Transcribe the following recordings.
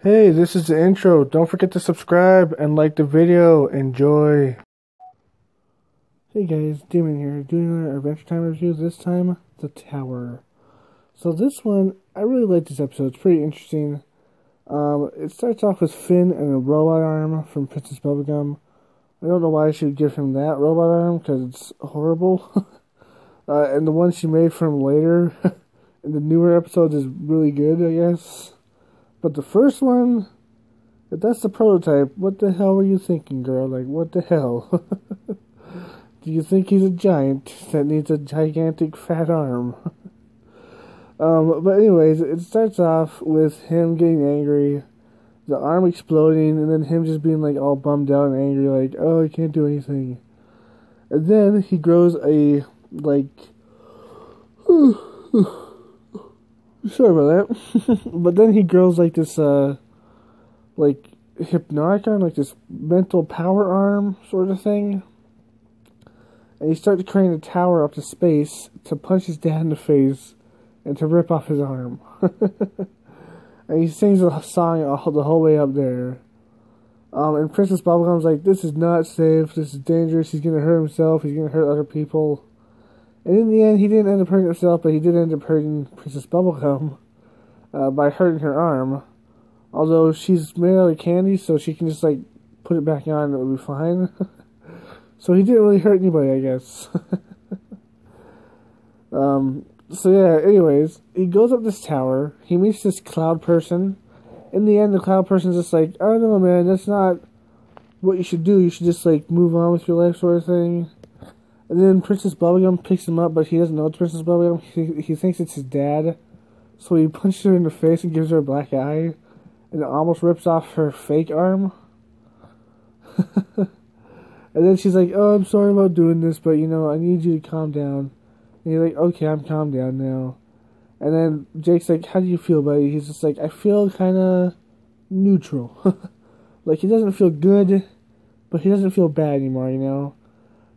Hey, this is the intro. Don't forget to subscribe and like the video. Enjoy. Hey guys, Demon here, doing our Adventure Time review. This time, The Tower. So this one, I really like this episode. It's pretty interesting. Um, it starts off with Finn and a robot arm from Princess Bubblegum. I don't know why she would give him that robot arm, because it's horrible. uh, and the one she made for him later, in the newer episodes, is really good, I guess. But the first one, if that's the prototype, what the hell were you thinking, girl? Like, what the hell? Do you think he's a giant that needs a gigantic fat arm? um, but anyways, it starts off with him getting angry, the arm exploding, and then him just being like all bummed out and angry, like, oh, I can't do anything. And then he grows a like Sorry about that. but then he grows like this, uh, like hypnotic arm, like this mental power arm sort of thing. And he starts creating a tower up to space to punch his dad in the face and to rip off his arm. and he sings a song all, the whole way up there. Um, and Princess Bubblegum's like, this is not safe, this is dangerous, he's gonna hurt himself, he's gonna hurt other people. And in the end, he didn't end up hurting himself, but he did end up hurting Princess Bubblegum uh, by hurting her arm. Although she's made out of candy, so she can just like put it back on and it will be fine. so he didn't really hurt anybody, I guess. um, so yeah, anyways, he goes up this tower, he meets this cloud person. In the end, the cloud person's just like, I don't know, man, that's not what you should do. You should just like move on with your life, sort of thing. And then Princess Bubblegum picks him up, but he doesn't know it's Princess Bubblegum. He, he thinks it's his dad. So he punches her in the face and gives her a black eye. And it almost rips off her fake arm. and then she's like, Oh, I'm sorry about doing this, but you know, I need you to calm down. And he's like, Okay, I'm calm down now. And then Jake's like, How do you feel, buddy? He's just like, I feel kind of neutral. like, he doesn't feel good, but he doesn't feel bad anymore, you know?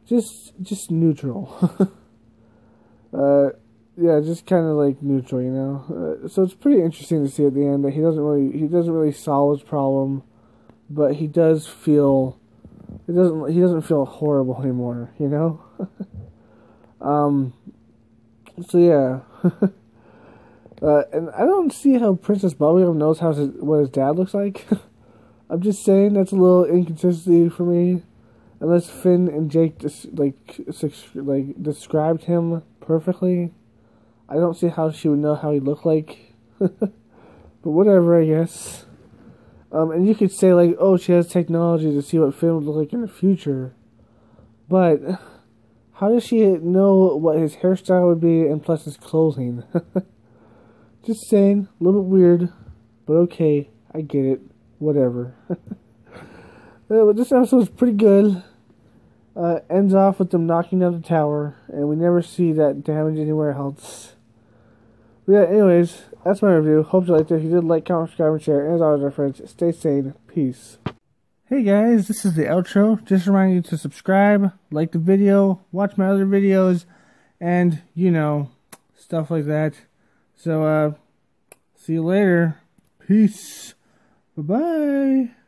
Just just neutral. uh, yeah, just kind of like neutral, you know. Uh, so it's pretty interesting to see at the end that he doesn't really he doesn't really solve his problem, but he does feel he doesn't he doesn't feel horrible anymore, you know. um. So yeah. uh, and I don't see how Princess Bubblegum knows how what his dad looks like. I'm just saying that's a little inconsistency for me unless Finn and Jake like like described him perfectly, I don't see how she would know how he looked like. but whatever, I guess. Um, and you could say like, oh, she has technology to see what Finn would look like in the future, but how does she know what his hairstyle would be and plus his clothing? Just saying, a little bit weird, but okay, I get it. Whatever. uh, but this episode's pretty good uh, ends off with them knocking down the tower, and we never see that damage anywhere else. But yeah, anyways, that's my review. Hope you liked it. If you did, like, comment, subscribe, and share. And as always, my friends, stay sane. Peace. Hey guys, this is the outro. Just remind you to subscribe, like the video, watch my other videos, and, you know, stuff like that. So, uh, see you later. Peace. Bye-bye.